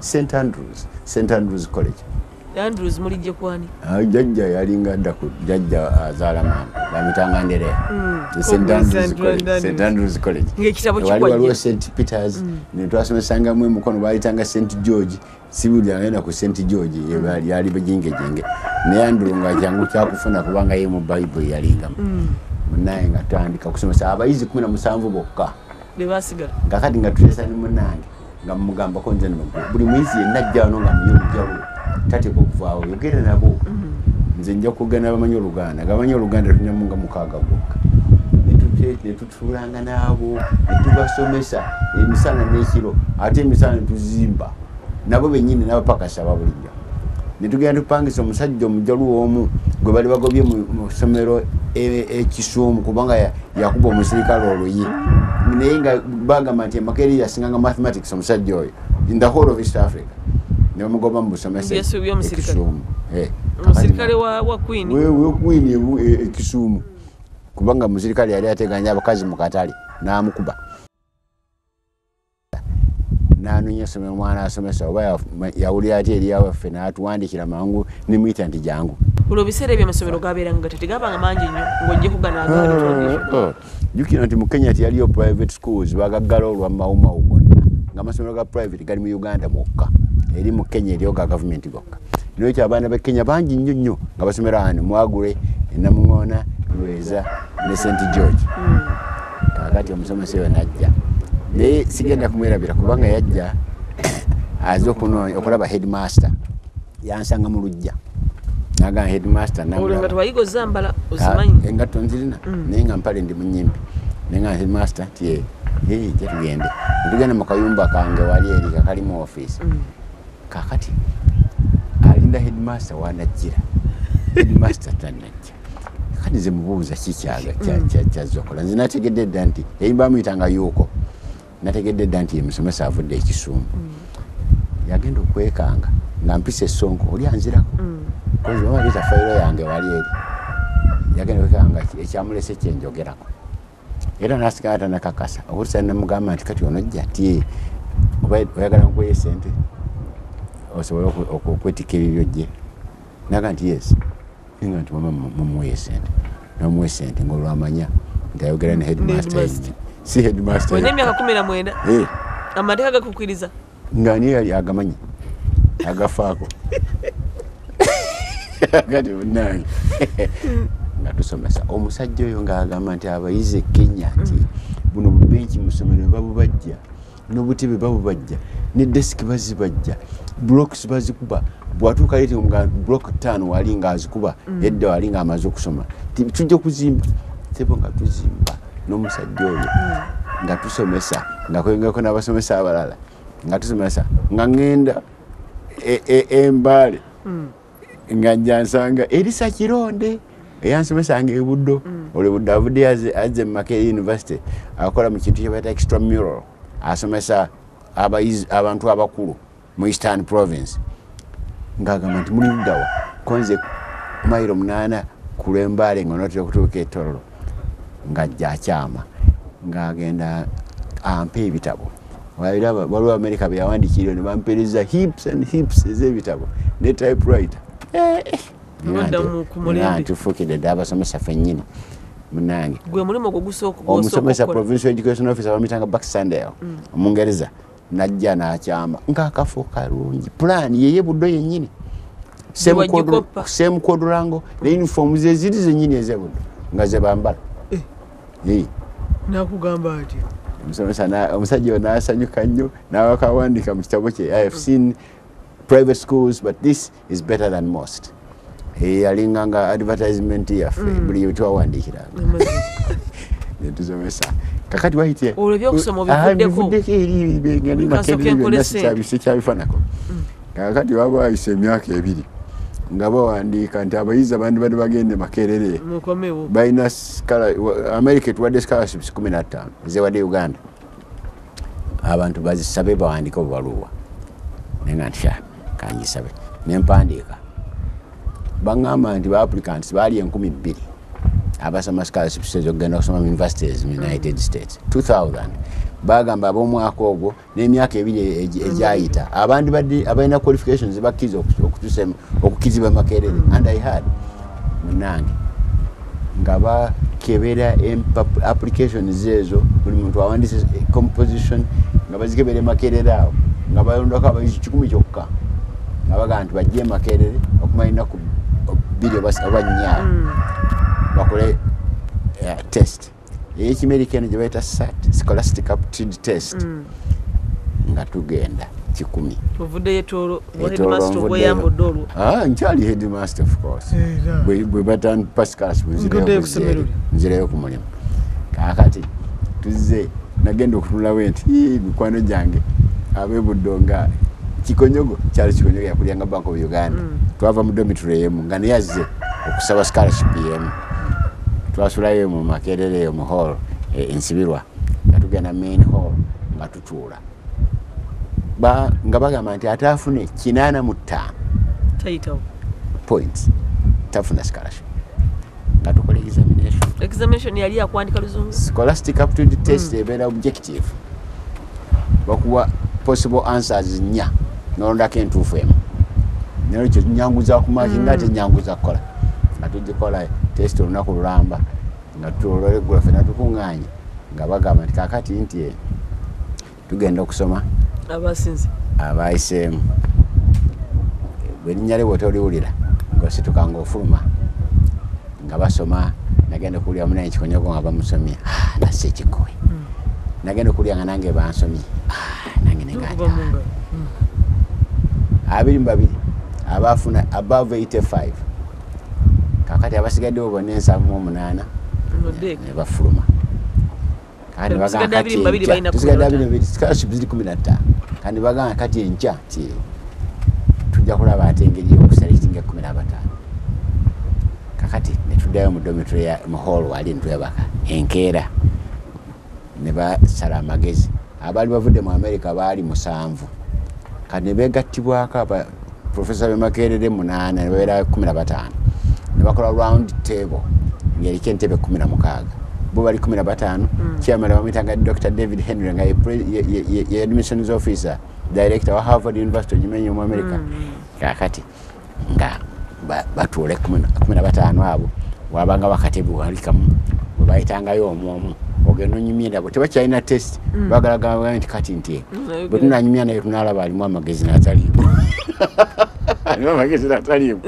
st andrews st andrews college andrews mulijje kwani Ah, jajja yalinga ddaku jajja azaala maama bamitanga nderea st. andrews college ngaekitabo wali waliwo st. Peters netwasomesangamu emukono bayitanga st. George. Sibuli agenda ku st. George yali- bajingejenge naye andrew nga kyangu kyakufuna kubanga ye mu bayibuli yalingamu munaye nga tandika kusomesa abayizi kumi na musanvu bokka. Bebasigala nga kati nga tulesa ne munange nga mumugambako nze nimugwe buli muyizi yenna ajja wano nga munye olujjalo tateeka okuvaawo yogere nabo. Nze nja kugenda bamanyi oluganda gamanyi oluganda tunyamunga mukaaga gwokka. Netutuulanga naabo netubasomesa emisana n'ekiro ate emisana netuzimba nabo benyini nabapakasa babulijjo. Netugenda tupangisa omusajja omujaluwo omu gwe bali bagobye mu ssomero ekisuumu kubanga ya- yakuba omusirikale oluyi. Naye nga bagamba nti emakeeri yasinganga mathematics omusajja oyo. In the whole of east africa. Nebamugoba mu busomesa Yasubye omusirikale. ekisuumu Eh, omusirikale wa wa queen. Wekwini ekisuumu kubanga musirikale yali ateganya abakazi mu katale namukuba. Nanonya somero omwana asomesa oba yawulira ati eri yawaffe natuwandikira mangu nimuyita nti jangu olwo biseera ebyo amasomero gabeeranga gati tegabanga mangi nnyo ng'ojje kuganaagaa jukira nti mu kenya tiyaliyo private schools bagaggala olwa mawumawu gonna. Nga amasomero ga private gali mu uganda mwokka eri mu kenya eriyo ga gavumenti gokka nolwekyo abaana ba kenya bangi nnyo nnyo nga basomera wano mwagule enamuŋona lweza ne st george. Kakati omusomesa oyo najja. Naye sigenda kumwerabira kubanga yajja aze okunoonya okulaba headmaster. Yansanga mu lujja nagamba headmaster olwo nga namulaba. tewayiga ozambala Ah, ozimanyi. engatto nzirina naye nga mpale ndi munyimpi naye nga headmaster nti "Eh, eh, je tugende. Netugenda mu kayumba kange wali eri kakalimu office. Kakati alinda headmaster wanajjira. Headmaster tanajja kati nze mubuuza kikyaga kyazza okola nze nategedde dda nti eyi bamuyitanga yuuko nategedde dda nti ye musomesa avudde ekisuumu yagenda okwekanga nga mpisa esonko oli anzirako kozi bamaleeta fayiro yange wali eri. Yagenda kwekanga ekyamulese kyenjogerako era nasigala tanakakasa okutusa namugamba nti kati onojja ti oba oyagala nkuye sente osobole okwetikka ebibyo gye. Naga nti yes. Nga nti mama mumuwe sente nomuwe sente ngaolwamanya nti ayogera ne headmaster si headmaster olina emyaka kumi na mwenda. Eh, amateeka gakukkiriza. Nga niye yali agamanyi? Agafaako kati munange nga tusomesa. Omusajja oyo ng'agamba nti abayizi e kenya nti buno bubenki mu ssomero babubajja n'obutebe babubajja ne desiki bazibajja blocks bazikuba. Bwatuuka leti nga block tano wali ng'azikuba edda wali ng'amaze okusoma. Tujja kuzimba. Sebo nga tuzimba n'omusajja oyo nga tusomesa nga kwengako n'abasomesa abalala nga tusomesa nga ŋŋenda e- e- embaale nga njansanga erisa kironde eyansomesanga ebuddo. Olwo buddo avudde aze- azze mu makere university akola mu kintu kyebaita extra mural. Asomesa abantu abakulu mu eastern province. Ngagamba nti muli luddawa konze mairo munaana ku lwembaale nga notera okutuuka etololo ngajja akyama. Ngagenda ampe ebitabo. Waliwo amerika beyawandikirire ne bampereza hips and hips ez'ebitabo. Ne typewriter Tufuukidde dde abasomesa fennyini munange. Gwe mulimu ogwo gusooka omusomesa provincial education office bamitanga back sandel omungereza najja n'akyama. Ngaakafo kalungi plan yeye buddo yennyini. Semukodulango ne uniform ze ziri zennyini ezebuddo nga zebambala Eh. nakugamba ati omusomesa na- omusajja oyo n'asanyuka nnyo n'awakawandika mu kitabo kye i have seen private schools but this is better than most. Eh, yalinga nga advertisement yaffe buli yetwawandikiranga netusomesa kakati wahite Olwo ebyokusoma Ah, obivuddeko? bivuddeko eri Bikasooka enkole sente. sikyabifanako kakati waba wayise emyaka ebiri nga bawandiika nti abayizi abandi bali bagende makerere mukomewo balina scala- wa- america etuwadde scholarships kumi nattaano ezewadde uganda. Abantu bazisabe bawandike obubaluwa. Naye nga ntya kangisabe nempandiika. Baŋŋamba nti ba applicants baali enkumi bbiri abasoma scholarships ezokugenda okusoma mu universities mu united states. 2000 bagamba ab'omwaka ogwo n'emyaka ebiri egyayita abandi badde abalina qualifications bakkiriza oku- okutusema okukizibwa makerere. And i had munange nga bakebera applications ezo buli muntu awandise composition nga bazikebera emakerere awo nga balondako abayizi kikumi kyokka nga bagaa nti bajje emakerere okumala enaku bbiri oba nnya. Bakole eh, test. Eyekimerika eno gye baita sat scholastic aptitude test. Nga tugenda kikumi. Ah, nkyali headmaster of course. Era. Bwe- bwe batan pascalas Ngoddeyo ku ssomero lye. nzireyo ku mulimu. Kakati tuzze nagenda okutunulawo nti "Ii, mikwano gyange. Abebuddo nga kikonyogo kyali kikonyogo yakulyanga bank of uganda. Twava mu domitry emu nga naye azze okusaba scholarship yemu. Twasulayo mu makerere eyo mu hall ensibirwa nga tugenda main hall nga tutuula. Ba- nga bagamba nti ate afune kinaana mu ttaano points tafuna scholarship. Nga tukola examination. Examination yali yakwandika luzungu? Scholastic aptitude test ebeera objective. Bakuwa possible answers nnya nolondako entuufu emu. Nolwekyo nyanguza kumaki nga tenyanguza kukola. Nga tugikola test olunaku lulamba nga tulolegula fena tukuŋŋanye nga bagamba nti kakati nti eh, tugenda okusoma abasinze. abayiseemu. Bwerinnya lye bwota oliwulira ngaosituka ngaofuluma nga basoma nagenda okuwulira munaye kikonyogo nga bamusomye "Ah, nasse ekikowe nagenda okuwulira nga nange bansomye "Ah, nange ngalo abiri mu babiri abafuna above 85 kakati abasigaddewo bonna ensavu mu omunaana ne bafuluma. Kandi bagamba kati enkya- ti tujja kulaba ate engeri yokusalitinga ekumi nabataano kakati netuddayo mu domitry mu hall wali netwebaka enkeera. Ne basala amagezi. Abaali bavudde mu america baali musanvu kati ne begattibwako aba profesa bemakerere munaana ne babeera kumi na bataano. Ne bakola round table ngaeriko entebe kumi na mukaaga. Bo bali kumi na bataano chairman bamwitanga dr david henry nga ye ye- ye- ye- admissions officer director wa harvard university ogimenye mu america. Kakati nga ba- batuule kumi na- bataano abo wabanga bakatebe wali kamu webayitangayo omwomu ogenda onyumya nabo tebakyalina test bagalagala nti kati nti Mm, bwe tunanyumya naye tunalaba alimu amagezi nataliimu. Alimu amagezi nataliimu.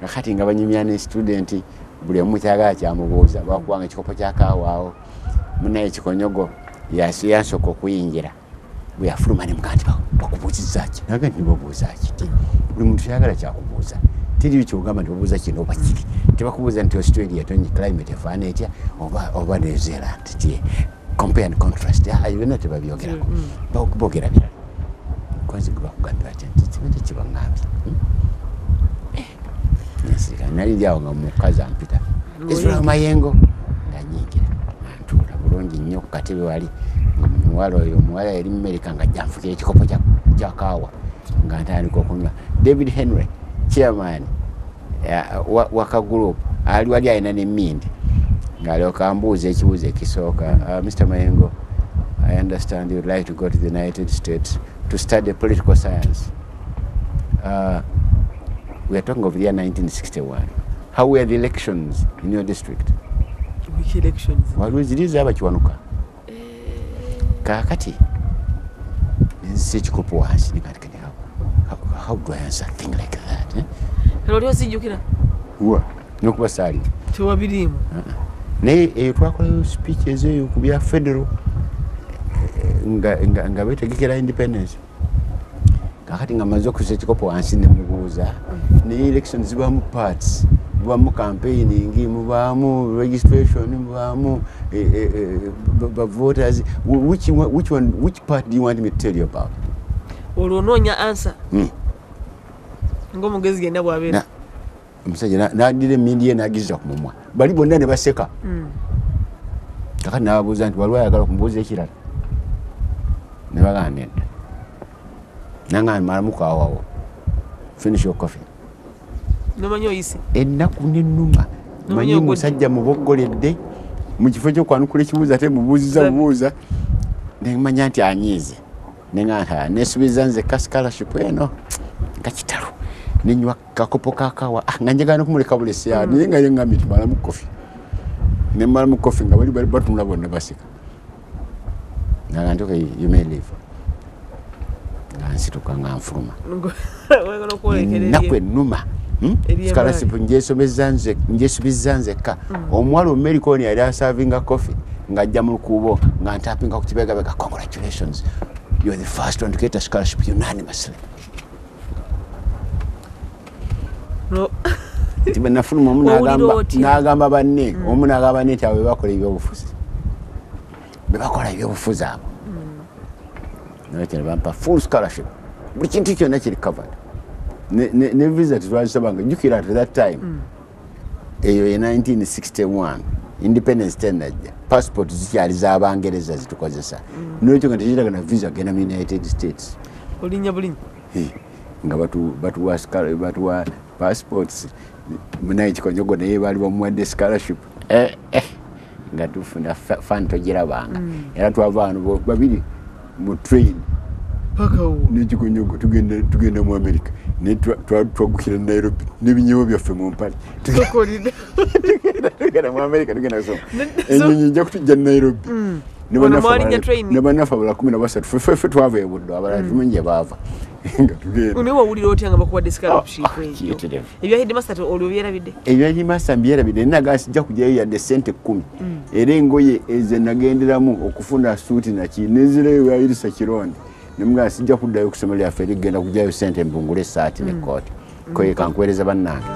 Kakati nga banyumya ne student buli omu kyagala kyamubuuza lwakubanga ekikopo kyakawaawo munaye kikonyogo yansooka okuyingira. Bwe yafuluma nemuga nti "Ba- bakubuuzizaki naga nti nibabuuzaki ti buli muntu kyagala kyakubuuza tiriyo kyogamba nti babuuza kino oba kiri? Tebakubuuza nti australia tonyi climate efaana etya? Oba new zealand ti compare and contrast byonna tebabyogerako Ba- boogera birala kwanzi gwe bakugambira ti nti kibadde kibaŋŋambye ensirika nali lyawo nga mukazi ampita. Israel mayengo nga nyingira ntuula bulungi nnyo ku katebe wali omuwala oyo omuwala yali mumerika nga janfukira ekikopo kyakaawa kya kaawa nga ntandika okunywa. David henry chairman ya- wa- waka group. Ali wali alina nemindi ngaalyoka ambuuza ekibuuzo ekisooka "Uh, mr mayengo i understand you'd like to go to the united states to study political science. Uh, we are talking of the year 1961 how were the elections in your district? Which elections? Waliwo ziri chiwanuka kakati. Nzisa ekikopo wansi how, how do i answer a thing like that eh? Era oli ozijjukira wa nokuba saali tewabiriimu naye eyo twakolayo speech eyo ku bya federal nga nga, nga, nga betegekera independence. Kakati nga maze okusa ekikopo wansi nemubuuza naye election zibamu parts. Mubamu campaigning mubaamu registration mubaamu eh, eh, eh, ba- ba voters. Which, one- which, one, which part do you want me to tell you about? Olwo onoonya answer. Mm. Ngaomugezi yenna bwabeera. Omusajja na- nadira emindi ye nagiza ku mumwa. Bali bonna ne baseka. Mm. kakati nababuuza nti waliwo ayagala okumubuuza ekirala? Ne bagamba nedda nanga malamukawawo finish your coffee. Nomanyi oyise? Ennaku nenuma Nomanya manyi ogudde. musajja muboggoledde mu kifo kyokwanukula ekibuuzo ate mubuuziza bubuuza nemanya nti anyiize. Neŋata nesubiza nze ka scholarship eno nga kitalo nenywa kakopo kakawa Ah, nga njagala nokumuleka bulesya naye nga yeŋambye nti malamu kofi nemalamu kofi nga bali bali batunula bonna basika naga nti okay, you may leave. Nga nsituka nga nfuluma. Ennaku ennuma hmm? Ery'emaanyi. scholarship ngyesomeza nze- ngyesubizza nzekka omuwala omericoni yali asavinga kofi ng'ajja mu lukuubo nga ntapinga ku kibegabega congratulations you're the first one to get a scholarship unanimously. Nti bwe nafuluma omu n'agamba- banne omu n'agamba banne nti abo bebakola ebyobufuzi. Bebakola ebyobufuzi abo. Nolwekyo ne bampa full scholarship. Buli kintu kyonna kiri covered. Ne, ne, ne visa tetwazisabanga jjukira at that time. Eyo ye 1961 independence tenajja passport zikyali z'abangereza zitukozesa. Nolwekyo nga tekiraga na visa genda mu united states. Olinnya bulinnya. Eh, nga batuwa passports munaye kikonyogo naye baali bamuwadde scholarship. Eh, eh, nga tufuna fa- fan togirabanga era twava wano babiri mu train. Nekikonyogo tugenda mu america. Naye twa- twa- twagukira nairobi. N'ebinyewo byaffe mu mpale. Tugenda mu america tugenda kusoma. Enyonyi nja kutujja nairobi. Ne bannaffe train? ne bannaffe abala kumi na basatu. Ffe- ffe ffe twava ebuddo abalala tumanyi gye baava nga tugenda naye wawulira otya nga bakuwadde ah, ekyo kiyitirivu. ebya headmaster olwo byerabidde? Ebyanyimasa mbyerabidde naga sijja kujyayo yadde sente kumi era engoye ezo nagenderamu okufuna suuti naki nezirayo yayirisa kironde. Nemugaa sijja kuddayo kusomero lyaffe erigenda kujyayo sente mbungule esaati nekooti koye kankuweereza bannange